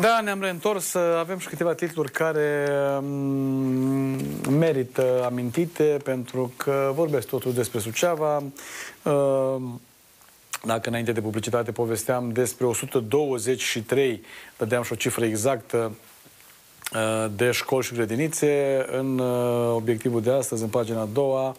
Da, ne-am reîntors. Avem și câteva titluri care mm, merită amintite pentru că vorbesc totuși despre Suceava. Uh, dacă înainte de publicitate povesteam despre 123, dădeam și o cifră exactă uh, de școli și grădinițe, în uh, obiectivul de astăzi, în pagina a doua,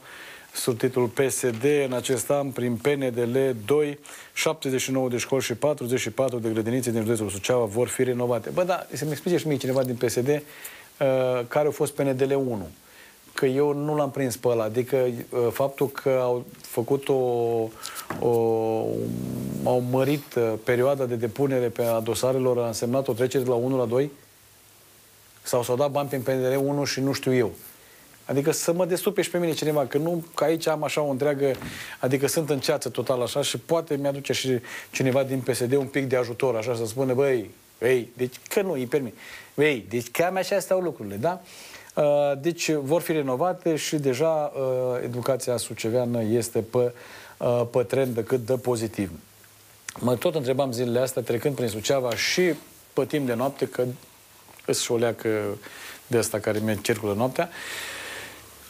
sub titlul PSD în acest an prin PNDL 2, 79 de școli și 44 de grădinițe din județul Suceava vor fi renovate. Bă, da, să-mi explice și mie cineva din PSD uh, care a fost PNDL 1 că eu nu l-am prins pe ăla. Adică uh, faptul că au făcut o, o au mărit uh, perioada de depunere pe a dosarelor a însemnat o trecere de la 1 la 2? Sau s-au dat bani pe PNDL 1 și nu știu eu. Adică să mă destupești pe mine cineva, că nu, că aici am așa o întreagă, adică sunt în ceață total așa și poate mi-aduce și cineva din PSD un pic de ajutor, așa să spune, băi, ei, deci că nu îi permit. Ei, deci cam așa stau lucrurile, da? Uh, deci vor fi renovate și deja uh, educația suceveană este pe, uh, pe trend cât de pozitiv. Mă tot întrebam zilele astea, trecând prin Suceava și pe timp de noapte, că îți și o leacă de asta care mi circulă noaptea,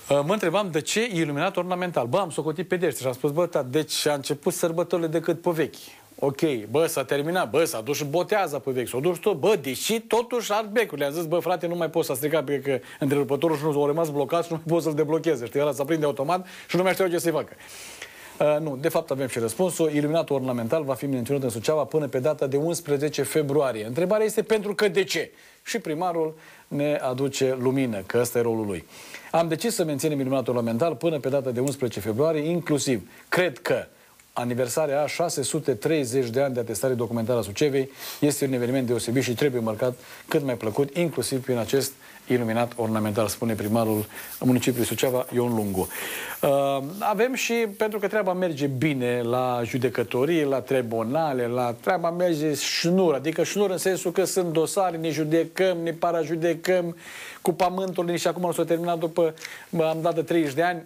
Mă întrebam de ce iluminat ornamental. Bă, am socotit pedește și am spus, bă, ta, deci a început sărbătorile decât pe vechi. Ok, bă, s-a terminat, bă, s-a dus și botează pe vechi, s-a dus tot, bă, deși totuși ard becul. Le-am zis, bă, frate, nu mai pot să strica pe că întrerupătorul și nu a rămas blocat și nu mai pot să-l deblocheze. Știi, ăla s-a prinde automat și nu mai știu ce să-i facă. Uh, nu, de fapt avem și răspunsul. Iluminatul ornamental va fi menționat în Suceava până pe data de 11 februarie. Întrebarea este pentru că de ce? Și primarul ne aduce lumină, că ăsta e rolul lui. Am decis să menținem iluminatul ornamental până pe data de 11 februarie, inclusiv, cred că, aniversarea a 630 de ani de atestare documentară a Sucevei este un eveniment deosebit și trebuie marcat cât mai plăcut, inclusiv prin acest iluminat ornamental, spune primarul municipiului Suceava, Ion Lungu. Uh, avem și, pentru că treaba merge bine la judecătorie, la tribunale, la treaba merge șnur, adică șnur în sensul că sunt dosare, ne judecăm, ne parajudecăm cu pământul și acum nu s-a terminat după, am dat de 30 de ani,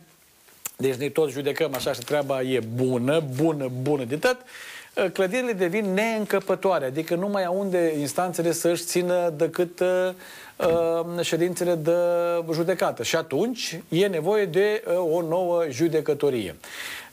deci ne tot judecăm așa și treaba e bună, bună, bună de tot, uh, clădirile devin neîncăpătoare, adică nu mai au unde instanțele să-și țină decât uh, uh, ședințele de judecată. Și atunci e nevoie de uh, o nouă judecătorie.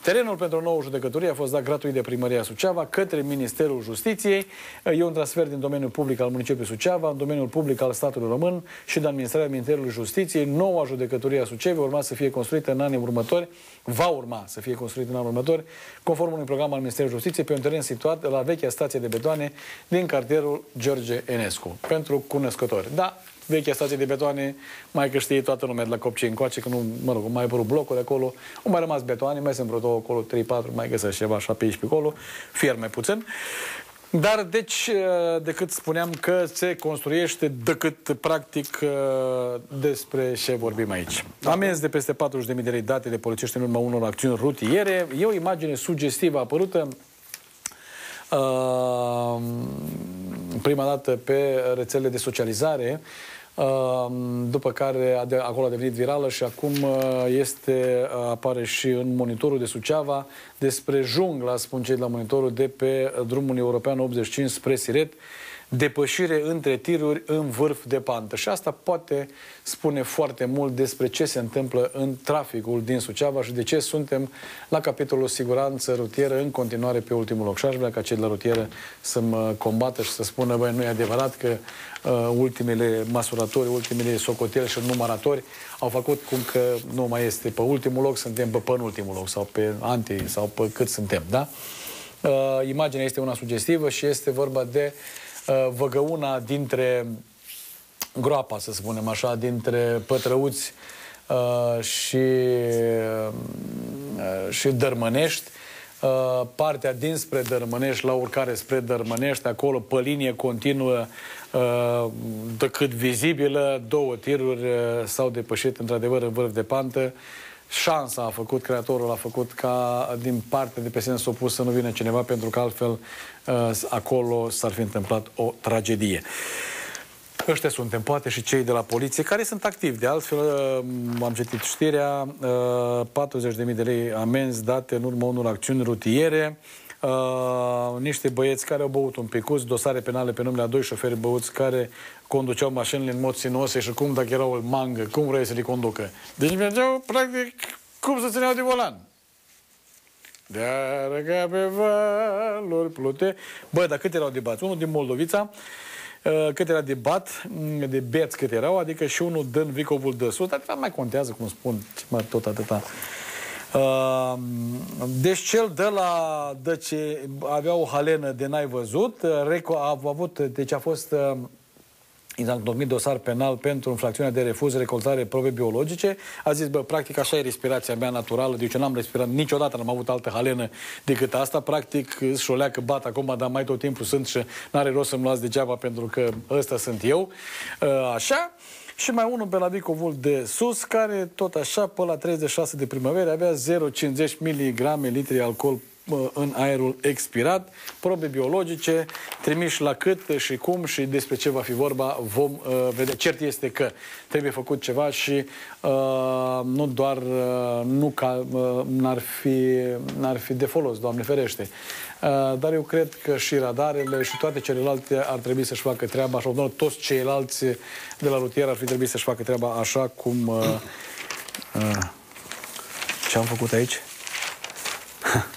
Terenul pentru o nouă judecătorie a fost dat gratuit de primăria Suceava către Ministerul Justiției. E un transfer din domeniul public al municipiului Suceava, în domeniul public al statului român și de administrarea Ministerului Justiției. Noua judecătorie a Suceavei urma să fie construită în anii următori, va urma să fie construită în anii următori, conform unui program al Ministerului Justiției, pe un teren situat la vechea stație de betoane din cartierul George Enescu, pentru cunoscători. Da, vechea stație de betoane, mai că știe toată lumea de la Copcei încoace, că nu, mă rog, mai apărut blocul de acolo, au mai rămas betoane, mai sunt vreo două acolo, 3-4, mai găsesc ceva așa pe aici pe acolo, fier mai puțin. Dar, deci, uh, decât spuneam că se construiește, decât, practic, uh, despre ce vorbim aici. Amenzi de peste 40.000 de lei date de polițiști în urma unor acțiuni rutiere. E o imagine sugestivă apărută uh, prima dată pe rețelele de socializare după care acolo a devenit virală și acum uh, este, uh, apare și în monitorul de Suceava. Despre jungla, spun cei de la monitorul, de pe drumul european 85 spre Siret, depășire între tiruri în vârf de pantă. Și asta poate spune foarte mult despre ce se întâmplă în traficul din Suceava și de ce suntem la capitolul siguranță rutieră în continuare pe ultimul loc. Și aș vrea ca cei de la rutieră să mă combată și să spună, băi, nu e adevărat că uh, ultimele măsurători, ultimele socoteli și număratori au făcut cum că nu mai este pe ultimul loc, suntem pe penultimul loc sau pe anti sau pe cât suntem, da? Uh, imaginea este una sugestivă și este vorba de uh, Uh, văgăuna dintre groapa, să spunem așa, dintre pătrăuți uh, și, uh, și Dărmănești, uh, partea dinspre Dărmănești la urcare spre Dărmănești, acolo pe linie continuă uh, decât vizibilă, două tiruri uh, s-au depășit într-adevăr în vârf de pantă, șansa a făcut, creatorul a făcut ca din partea de pe sens opus să nu vină cineva, pentru că altfel uh, acolo s-ar fi întâmplat o tragedie. Ăștia suntem, poate și cei de la poliție, care sunt activi. De altfel, uh, am citit știrea, 40.000 uh, de lei amenzi date în urma unor acțiuni rutiere. Uh, niște băieți care au băut un picuț, dosare penale pe numele a doi șoferi băuți care conduceau mașinile în mod sinuose și cum dacă erau mangă, cum vrei să le conducă. Deci mergeau, practic, cum să țineau de volan. De a pe valuri plute. Bă, dar cât erau de bați? Unul din Moldovița, uh, cât era de bat, mm, de beți cât erau, adică și unul dă în Vicovul de sus, dar mai contează, cum spun, mă, tot atâta. Uh, deci cel de la de ce avea o halenă de n-ai văzut, a avut, deci a fost întocmit dosar penal pentru infracțiunea de refuz recoltare probe biologice. A zis, bă, practic așa e respirația mea naturală, deci eu n-am respirat niciodată, n-am avut altă halenă decât asta. Practic, șolea că bat acum, dar mai tot timpul sunt și n-are rost să-mi luați degeaba pentru că ăsta sunt eu. Așa. Și mai unul pe la Vicovul de sus, care tot așa, pe la 36 de primăveri, avea 0,50 mg litri alcool în aerul expirat, probe biologice, trimiși la cât și cum și despre ce va fi vorba vom uh, vedea. Cert este că trebuie făcut ceva și uh, nu doar uh, nu ca uh, n-ar fi, n-ar fi de folos, Doamne ferește. Uh, dar eu cred că și radarele și toate celelalte ar trebui să-și facă treaba așa, doar toți ceilalți de la rutier ar fi trebuit să-și facă treaba așa cum uh, uh, ce am făcut aici?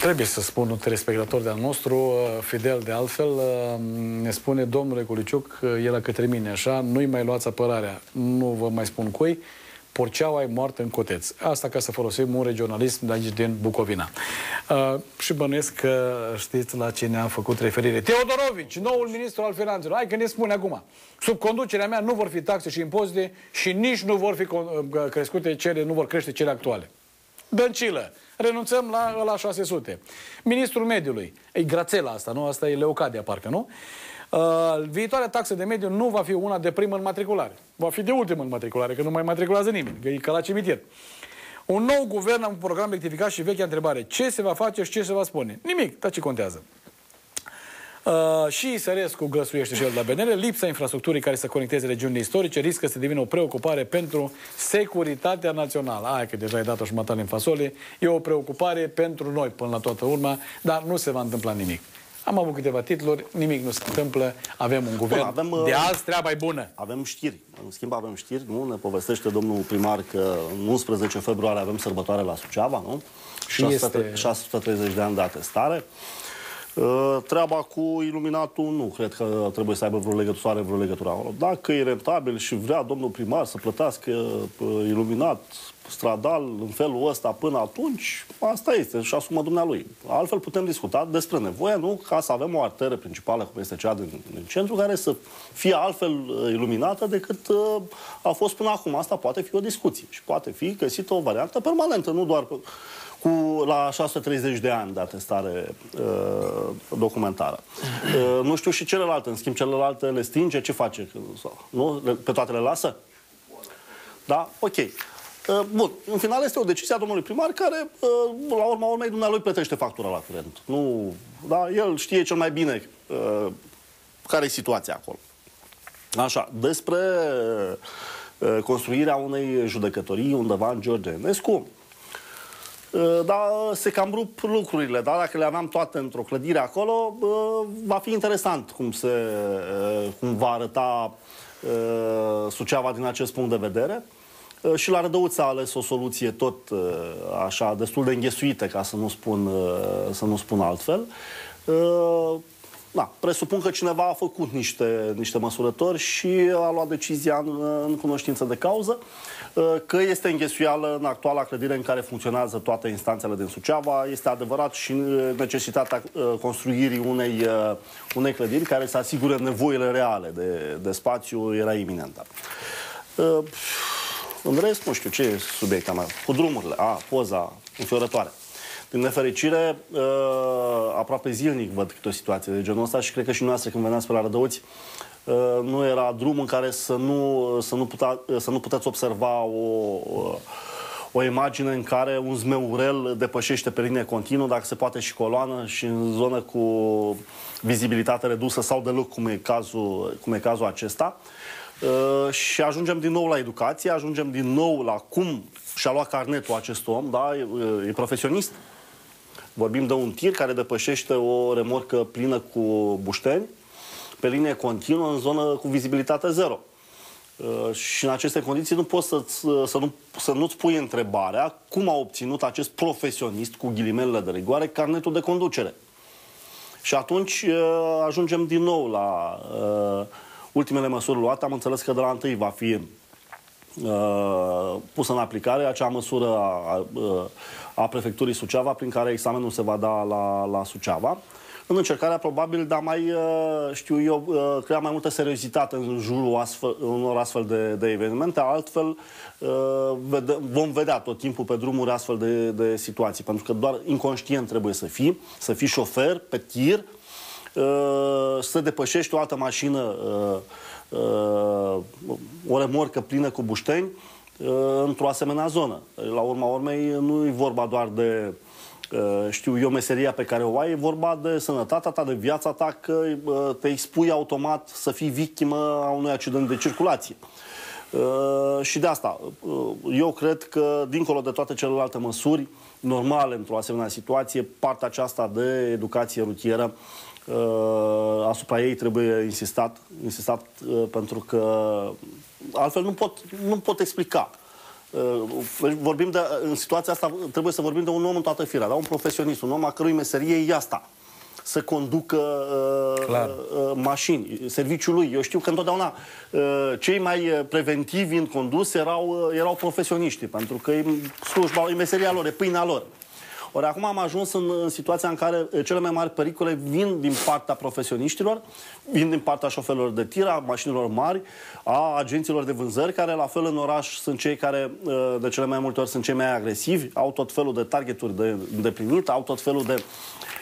Trebuie să spun un telespectator de-al nostru, uh, fidel de altfel, uh, ne spune domnule Culiciuc, el către mine așa, nu-i mai luați apărarea, nu vă mai spun cui, Porceaua e moartă în coteț. Asta ca să folosim un regionalism de aici din Bucovina. Uh, și bănuiesc că știți la cine a făcut referire. Teodorovici, noul ministru al finanțelor. Hai că ne spune acum. Sub conducerea mea nu vor fi taxe și impozite și nici nu vor fi uh, crescute cele, nu vor crește cele actuale. Dăncilă renunțăm la, la 600. Ministrul mediului, e Grațela asta, nu? Asta e Leocadia, parcă, nu? Uh, viitoarea taxă de mediu nu va fi una de primă matriculare. Va fi de ultimă matriculare, că nu mai matriculează nimeni, că e ca la cimitir. Un nou guvern, un program rectificat și vechea întrebare. Ce se va face și ce se va spune? Nimic, dar ce contează? Uh, și Sărescu găsuiește și el la BNL, lipsa infrastructurii care să conecteze regiunile istorice riscă să devină o preocupare pentru securitatea națională. Aia că deja ai dat o jumătate în fasole, e o preocupare pentru noi până la toată urma, dar nu se va întâmpla nimic. Am avut câteva titluri, nimic nu se întâmplă, avem un guvern, Bun, avem, de uh, azi treaba e bună. Avem știri, în schimb avem știri, nu? Ne povestește domnul primar că în 11 februarie avem sărbătoare la Suceava, nu? Și 600, este... 630 de ani de atestare. Uh, treaba cu iluminatul nu cred că trebuie să aibă vreo legătură, vreo legătură acolo. Dacă e rentabil și vrea domnul primar să plătească uh, iluminat stradal în felul ăsta până atunci, asta este și asumă dumnealui. Altfel putem discuta despre nevoie, nu? Ca să avem o arteră principală, cum este cea din, din centru, care să fie altfel uh, iluminată decât uh, a fost până acum. Asta poate fi o discuție și poate fi găsită o variantă permanentă, nu doar cu la 630 de ani de atestare uh, documentară. Uh, nu știu și celelalte, în schimb celelalte le stinge, ce face? Nu? Pe toate le lasă? Da? Ok. Uh, bun, în final este o decizie a domnului primar care, uh, la urma urmei, dumnealui plătește factura la curent. Nu, da? El știe cel mai bine uh, care e situația acolo. Așa, despre uh, construirea unei judecătorii undeva în George Enescu, Uh, dar se cam rup lucrurile, da? dacă le aveam toate într-o clădire acolo, uh, va fi interesant cum, se, uh, cum va arăta Suceava din acest punct de vedere. Și la Rădăuț a ales o soluție tot așa, destul de înghesuită, ca să nu spun, să nu spun altfel. Da, presupun că cineva a făcut niște, niște măsurători și a luat decizia în, în cunoștință de cauză. Uh, că este înghesuială în actuala clădire în care funcționează toate instanțele din Suceava. Este adevărat și uh, necesitatea uh, construirii unei, unei clădiri care să asigure nevoile reale de, de spațiu era iminentă. În rest, nu știu, ce e subiectul meu? Cu drumurile. A, poza înfiorătoare. Din nefericire, aproape zilnic văd câte o situație de genul ăsta și cred că și noastră când veneați pe la Rădăuți, Uh, nu era drum în care să nu, să nu, putea, să nu puteți observa o, o imagine în care un zmeurel depășește pe linie continuă, dacă se poate și coloană, și în zonă cu vizibilitate redusă sau deloc, cum e cazul, cum e cazul acesta. Uh, și ajungem din nou la educație, ajungem din nou la cum și-a luat carnetul acest om, da? e, e profesionist. Vorbim de un tir care depășește o remorcă plină cu bușteni pe linie continuă în zonă cu vizibilitate zero. Uh, și în aceste condiții nu poți să, să, nu, să nu-ți pui întrebarea cum a obținut acest profesionist, cu ghilimelele de rigoare, carnetul de conducere. Și atunci uh, ajungem din nou la uh, ultimele măsuri luate. Am înțeles că de la întâi va fi uh, pusă în aplicare acea măsură a, a, a prefecturii Suceava prin care examenul se va da la, la Suceava în încercarea probabil de a mai, uh, știu eu, uh, crea mai multă seriozitate în jurul astfel, unor astfel de, de evenimente, altfel uh, vede, vom vedea tot timpul pe drumuri astfel de, de situații, pentru că doar inconștient trebuie să fii, să fii șofer pe tir, să depășești o altă mașină, o remorcă plină cu bușteni, într-o asemenea zonă. La urma urmei, nu e vorba doar de Uh, știu eu, meseria pe care o ai, e vorba de sănătatea ta, de viața ta, că uh, te expui automat să fii victimă a unui accident de circulație. Uh, și de asta, eu cred că, dincolo de toate celelalte măsuri normale într-o asemenea situație, partea aceasta de educație rutieră, asupra ei trebuie insistat, insistat pentru că altfel nu pot, nu pot explica. Uh, vorbim de, în situația asta trebuie să vorbim de un om în toată firea, da? un profesionist, un om a cărui meserie e asta să conducă uh, uh, mașini, serviciul lui. Eu știu că întotdeauna uh, cei mai preventivi în condus erau, uh, erau profesioniștii, pentru că e slujba, e meseria lor, e pâinea lor. Ori acum am ajuns în, în situația în care eh, cele mai mari pericole vin din partea profesioniștilor, vin din partea șoferilor de tir, a mașinilor mari, a agenților de vânzări, care la fel în oraș sunt cei care eh, de cele mai multe ori sunt cei mai agresivi, au tot felul de targeturi de îndeplinit, au tot felul de,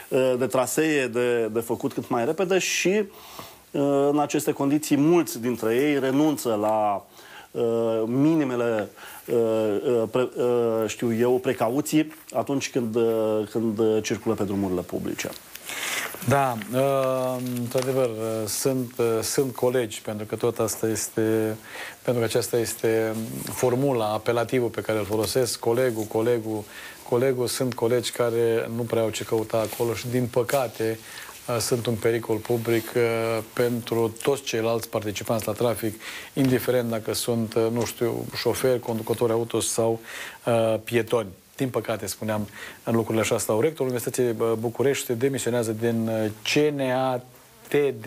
eh, de trasee de, de făcut cât mai repede și în aceste condiții mulți dintre ei renunță la Uh, minimele, uh, uh, știu eu, precauții atunci când, când circulă pe drumurile publice. Da, într-adevăr, sunt, sunt colegi, pentru că tot asta este, pentru că aceasta este formula, apelativul pe care îl folosesc, colegul, colegul, colegul, sunt colegi care nu prea au ce căuta acolo și, din păcate, Uh, sunt un pericol public uh, pentru toți ceilalți participanți la trafic, indiferent dacă sunt, uh, nu știu, șoferi, conducători auto sau uh, pietoni. Din păcate, spuneam în lucrurile așa stau. Rectorul Universității București demisionează din CNATDCU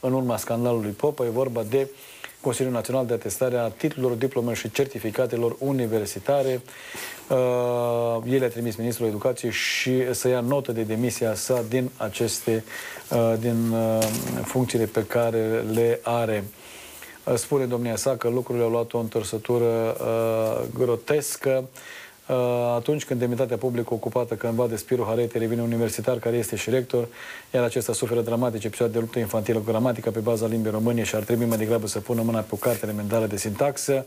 în urma scandalului Popa. E vorba de Consiliul Național de Atestare a titlurilor, diplomelor și certificatelor universitare. Uh, el a trimis Ministrul Educației și să ia notă de demisia sa din aceste uh, din uh, funcțiile pe care le are. Uh, spune domnia sa că lucrurile au luat o întorsătură uh, grotescă. Uh, atunci când demnitatea publică ocupată cândva de Spiru Harete revine universitar care este și rector, iar acesta suferă dramatice episoade de luptă infantilă cu gramatică pe baza limbii române și ar trebui mai degrabă să pună mâna pe o carte elementară de sintaxă.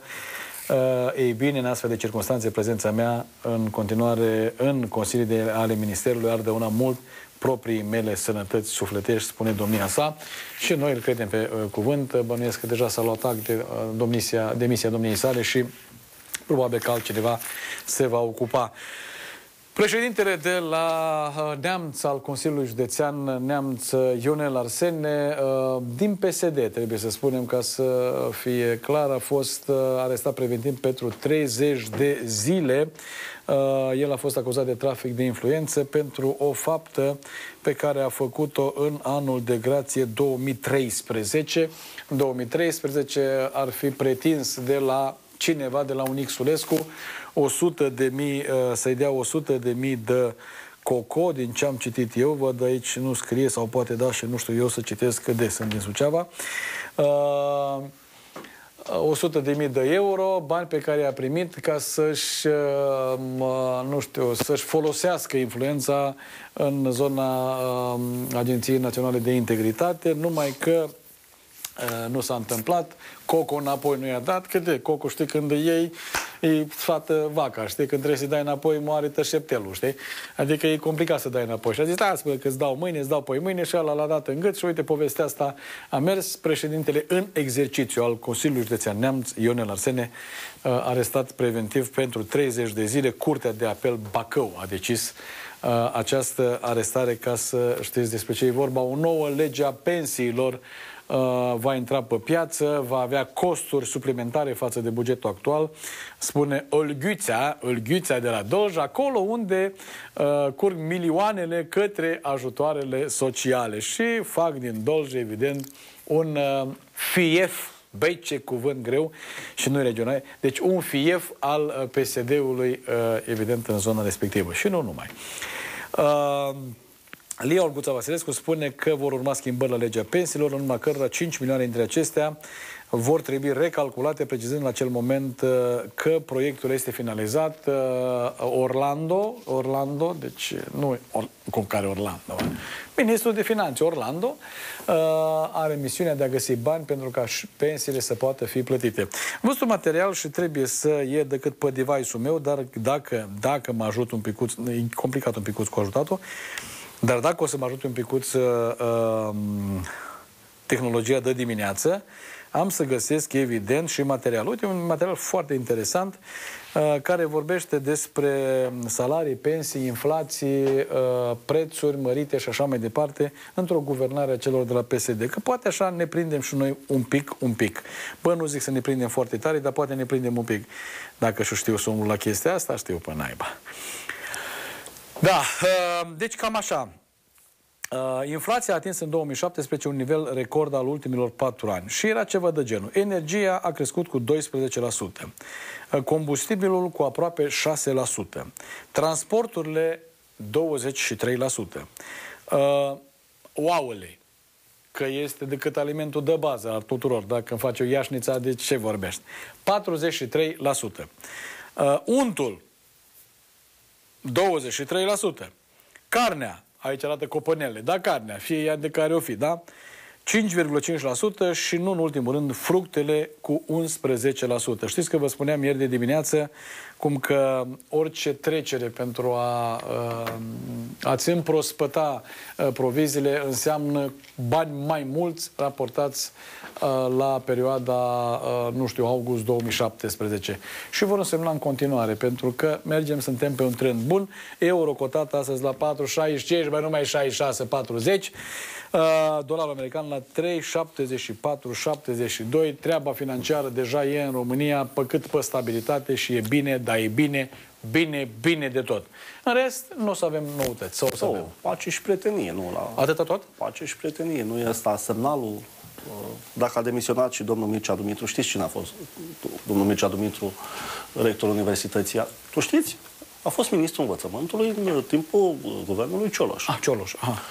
Uh, ei bine, în astfel de circunstanțe, prezența mea în continuare în consilii de, ale Ministerului ar una mult proprii mele sănătăți sufletești, spune domnia sa, și noi îl credem pe uh, cuvânt. Bănuiesc că deja s-a luat act de uh, domnisia, demisia domniei sale și probabil că altcineva se va ocupa. Președintele de la uh, Neamț al Consiliului Județean Neamț Ionel Arsene, uh, din PSD, trebuie să spunem ca să fie clar, a fost uh, arestat preventiv pentru 30 de zile. El a fost acuzat de trafic de influență pentru o faptă pe care a făcut-o în anul de grație 2013. În 2013 ar fi pretins de la cineva de la un Xulescu 100 de mii, uh, să-i dea 100 de mii de coco, din ce am citit eu, văd aici nu scrie sau poate da și nu știu eu să citesc că de sunt din Suceava. Uh, 100 de mii de euro, bani pe care i-a primit ca să-și, uh, nu știu, să-și folosească influența în zona uh, Agenției Naționale de Integritate, numai că uh, nu s-a întâmplat. Coco înapoi nu i-a dat, că de Coco știi când de ei e sfată vaca, știi? Când trebuie să dai înapoi, moare tășeptelul, știi? Adică e complicat să dai înapoi. Și a zis, da, spune că îți dau mâine, îți dau poi mâine și ăla l-a dat în gât și uite, povestea asta a mers președintele în exercițiu al Consiliului Județean Neamț, Ionel Arsene, arestat preventiv pentru 30 de zile. Curtea de apel Bacău a decis această arestare ca să știți despre ce e vorba. O nouă lege a pensiilor Uh, va intra pe piață, va avea costuri suplimentare față de bugetul actual, spune Olguța, Olguța de la Dolj, acolo unde uh, curg milioanele către ajutoarele sociale și fac din Dolj, evident, un uh, fief Băi, ce cuvânt greu și nu regional. Deci un fief al uh, PSD-ului, uh, evident, în zona respectivă. Și nu numai. Uh, Lia Olguța Vasilescu spune că vor urma schimbări la legea pensiilor, în urma cărora 5 milioane dintre acestea vor trebui recalculate, precizând în acel moment uh, că proiectul este finalizat. Uh, Orlando, Orlando, deci nu or, cu care Orlando, ministrul de finanțe Orlando uh, are misiunea de a găsi bani pentru ca pensiile să poată fi plătite. Am văzut un material și trebuie să e decât pe device-ul meu, dar dacă, dacă mă ajut un picuț, e complicat un picuț cu ajutatul, dar dacă o să mă ajut un picuț uh, um, tehnologia de dimineață, am să găsesc, evident, și material. Uite, un material foarte interesant uh, care vorbește despre salarii, pensii, inflații, uh, prețuri mărite și așa mai departe într-o guvernare a celor de la PSD. Că poate așa ne prindem și noi un pic, un pic. Bă, nu zic să ne prindem foarte tare, dar poate ne prindem un pic. Dacă și știu să la chestia asta, știu pe naiba. Da, uh, deci cam așa. Uh, inflația a atins în 2017 un nivel record al ultimilor patru ani și era ceva de genul. Energia a crescut cu 12%, uh, combustibilul cu aproape 6%, transporturile 23%. Uaule, că este decât alimentul de bază al tuturor. Dacă îmi face o iașnița, de ce vorbești? 43%. Untul, 23%. Carnea, aici arată copănele, da, carnea, fie ea de care o fi, da? 5,5% și nu în ultimul rând fructele cu 11%. Știți că vă spuneam ieri de dimineață cum că orice trecere pentru a, uh, a-ți împrospăta uh, proviziile înseamnă bani mai mulți raportați uh, la perioada, nu știu, august 2017. Și vor însemna în continuare, pentru că mergem, suntem pe un trend bun. Euro cotat astăzi la 4,65, mai numai 66,40. Dolarul american la 3,74,72. Treaba financiară deja e în România, păcât pe stabilitate și e bine, dar e bine, bine, bine de tot. În rest, nu o să avem noutăți. Sau o să oh, avem. Pace și prietenie, nu la... Atâta tot? Pace și prietenie. Nu e asta semnalul uh, dacă a demisionat și domnul Mircea Dumitru, știți cine a fost domnul Mircea Dumitru, rectorul Universității? Tu știți? A fost ministrul învățământului în timpul guvernului Cioloș. Ah, Cioloș. Aha.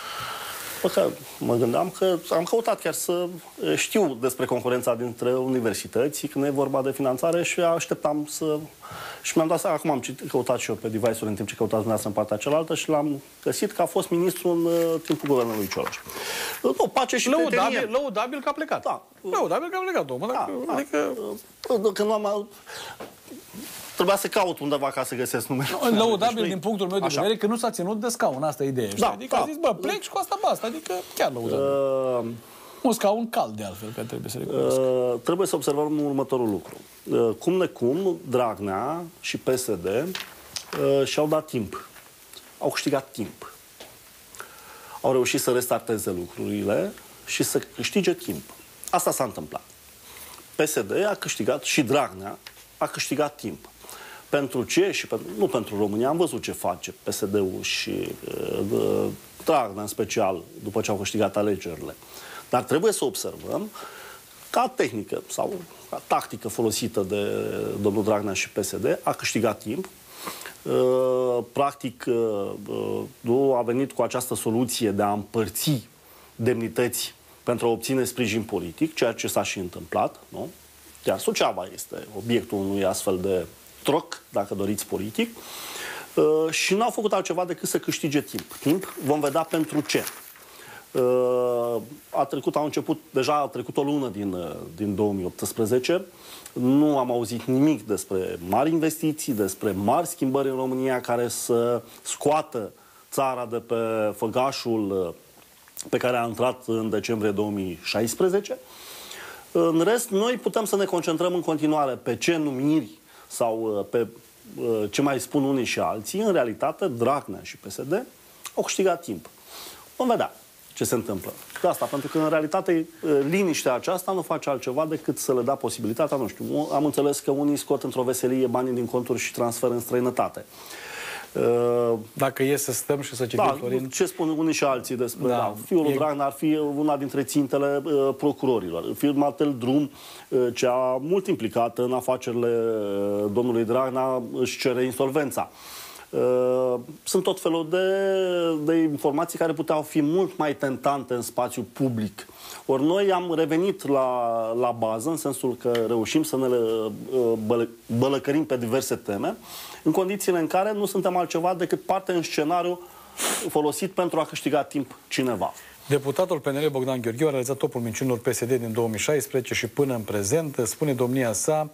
Că mă gândeam că am căutat chiar să știu despre concurența dintre universități când e vorba de finanțare și așteptam să... Și mi-am dat seama, acum am căutat și eu pe device-uri în timp ce căutați dumneavoastră în partea cealaltă și l-am găsit că a fost ministru în uh, timpul guvernului Cioloș. Nu, pace și lăudabil, lăudabil că a plecat. Da. Lăudabil că a plecat, domnul. Da, da. Adică... Că nu am Trebuia să caut undeva ca să găsesc numele. No, lăudabil deci, din punctul meu de Așa. vedere că nu s-a ținut de scaun, asta e ideea. Da, adică da. a zis, bă, plec și cu asta basta. Adică chiar lăudabil. Uh... Un scaun cald, de altfel, că trebuie să recunosc. Uh, trebuie să observăm următorul lucru. Uh, cum necum, Dragnea și PSD uh, și-au dat timp. Au câștigat timp. Au reușit să restarteze lucrurile și să câștige timp. Asta s-a întâmplat. PSD a câștigat și Dragnea a câștigat timp. Pentru ce? Și pentru, nu pentru România. Am văzut ce face PSD-ul și uh, Dragnea în special după ce au câștigat alegerile. Dar trebuie să observăm ca tehnică sau ca tactică folosită de domnul Dragnea și PSD a câștigat timp. Uh, practic, uh, nu a venit cu această soluție de a împărți demnități pentru a obține sprijin politic, ceea ce s-a și întâmplat. Nu? Iar Suceava este obiectul unui astfel de troc, dacă doriți, politic. Uh, și n-au făcut altceva decât să câștige timp. Timp vom vedea pentru ce. A trecut, au început, deja a trecut o lună din, din 2018. Nu am auzit nimic despre mari investiții, despre mari schimbări în România care să scoată țara de pe făgașul pe care a intrat în decembrie 2016. În rest, noi putem să ne concentrăm în continuare pe ce numiri sau uh, pe uh, ce mai spun unii și alții. În realitate, Dragnea și PSD au câștigat timp. Vom vedea ce se întâmplă. De asta, pentru că în realitate uh, liniștea aceasta nu face altceva decât să le da posibilitatea, nu știu, am înțeles că unii scot într-o veselie banii din conturi și transfer în străinătate. Uh, Dacă e să stăm și să citim, da, Florin... ce spun unii și alții despre... Da, da, fiul lui e... Dragnea ar fi una dintre țintele uh, procurorilor. Firma Drum, uh, cea mult implicată în afacerile uh, domnului Dragnea, își cere insolvența. Uh, sunt tot felul de, de informații care puteau fi mult mai tentante în spațiu public. Ori noi am revenit la, la bază, în sensul că reușim să ne uh, bălăcărim pe diverse teme în condițiile în care nu suntem altceva decât parte în scenariu folosit pentru a câștiga timp cineva. Deputatul PNL Bogdan Gheorghiu a realizat topul minciunilor PSD din 2016 și până în prezent, spune domnia sa,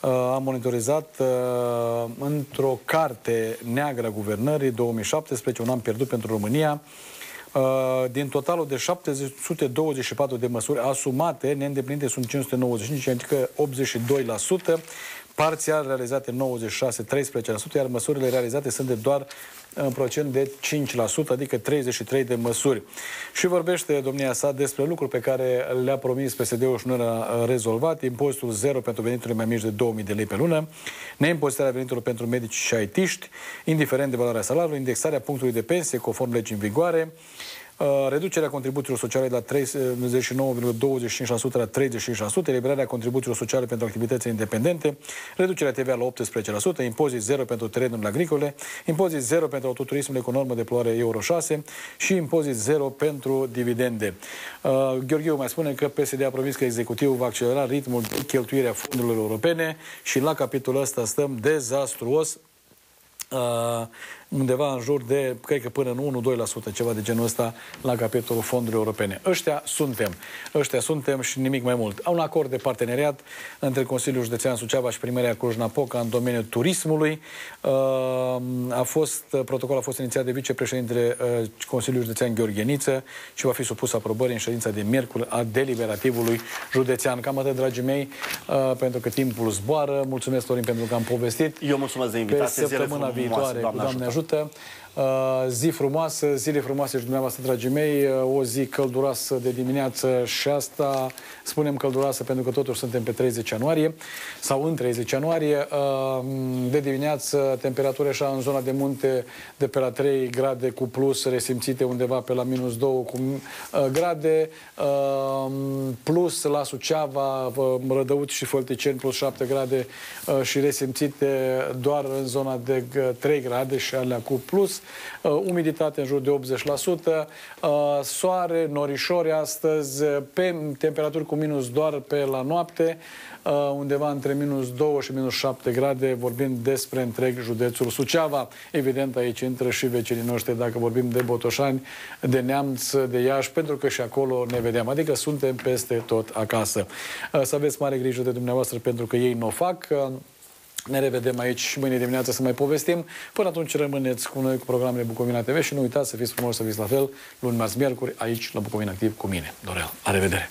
uh, a monitorizat uh, într-o carte neagră a guvernării 2017, un an pierdut pentru România, uh, din totalul de 724 de măsuri asumate, neîndeplinite sunt 595, adică 82%, parțial realizate 96, 13%, iar măsurile realizate sunt de doar în procent de 5%, adică 33 de măsuri. Și vorbește domnia sa despre lucruri pe care le-a promis PSD-ul și nu le-a rezolvat, impozitul zero pentru veniturile mai mici de 2000 de lei pe lună, neimpozitarea veniturilor pentru medici și aitiști, indiferent de valoarea salariului, indexarea punctului de pensie conform legii în vigoare, Uh, reducerea contribuțiilor sociale de la 39,25% la 35%, eliberarea contribuțiilor sociale pentru activități independente, reducerea TVA la 18%, impozit zero pentru terenurile agricole, impozit zero pentru autoturismele cu normă de ploare Euro 6 și impozit zero pentru dividende. Uh, Gheorghiu mai spune că PSD a promis că executivul va accelera ritmul de cheltuire a fondurilor europene și la capitolul ăsta stăm dezastruos. Uh, undeva în jur de, cred că până în 1-2%, ceva de genul ăsta, la capitolul fonduri europene. Ăștia suntem. Ăștia suntem și nimic mai mult. Au un acord de parteneriat între Consiliul Județean Suceava și Primăria Cluj-Napoca în domeniul turismului. Uh, a fost, protocolul a fost inițiat de vicepreședintele uh, Consiliului Județean Gheorgheniță și va fi supus aprobării în ședința de miercuri a deliberativului județean. Cam atât, dragii mei, uh, pentru că timpul zboară. Mulțumesc, Torin, pentru că am povestit. Eu mulțumesc de invitație. Pe săptămâna viitoare, cu Doamne ajută ajută. Uh, zi frumoasă, zile frumoase și dumneavoastră, dragii mei, uh, o zi călduroasă de dimineață și asta. Spunem călduroasă pentru că totuși suntem pe 30 ianuarie sau în 30 ianuarie. Uh, de dimineață, temperatura așa în zona de munte de pe la 3 grade cu plus resimțite undeva pe la minus 2 cu grade, plus la Suceava, Rădăuți și Fălticeni plus 7 grade și resimțite doar în zona de 3 grade și alea cu plus. uh, umiditate în jur de 80%, uh, soare, norișori astăzi, pe temperaturi cu minus doar pe la noapte, uh, undeva între minus 2 și minus 7 grade, vorbim despre întreg județul Suceava. Evident, aici intră și vecinii noștri, dacă vorbim de Botoșani, de Neamț, de Iași, pentru că și acolo ne vedem. Adică suntem peste tot acasă. Uh, să aveți mare grijă de dumneavoastră, pentru că ei nu o fac. Uh, ne revedem aici și mâine dimineață să mai povestim. Până atunci rămâneți cu noi cu programele Bucovina TV și nu uitați să fiți frumos, să fiți la fel, luni, marți, miercuri, aici la Bucovina Activ cu mine, Dorel. La revedere!